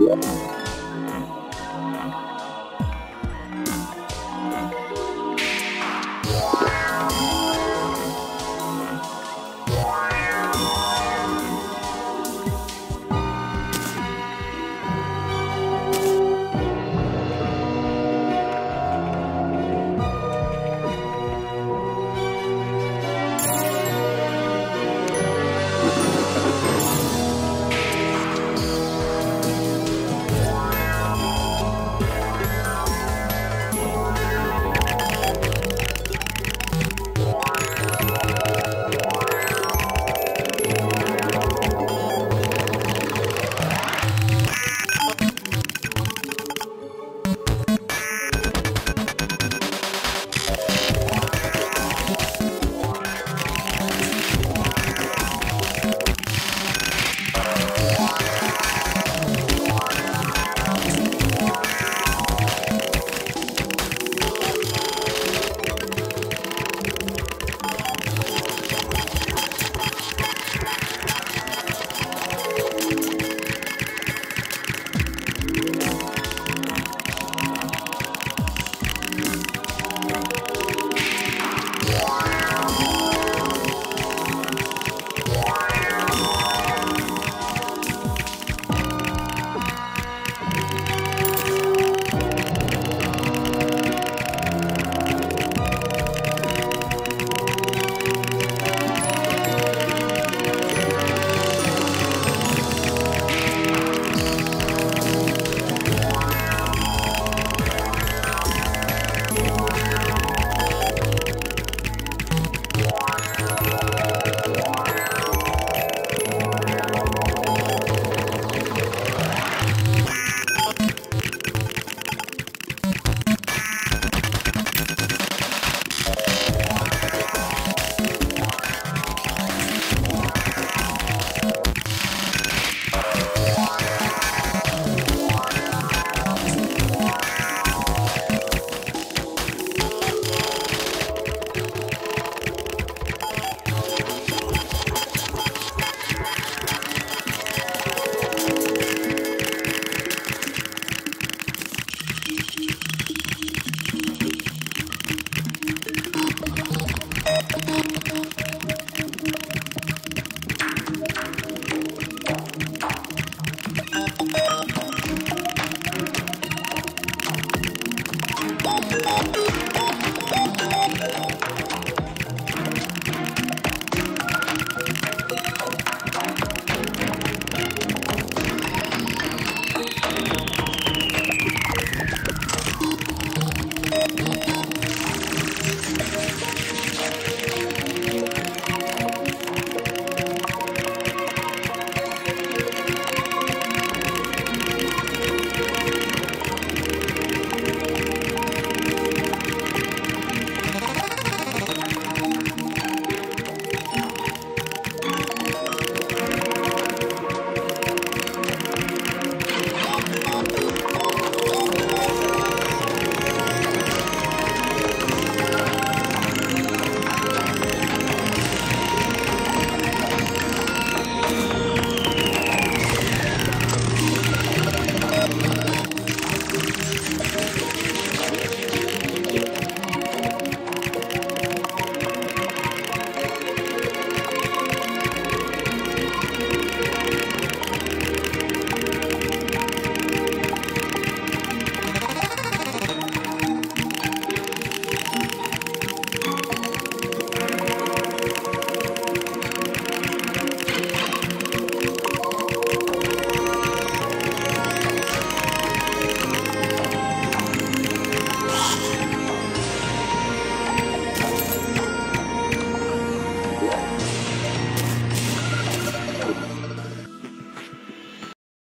Yeah.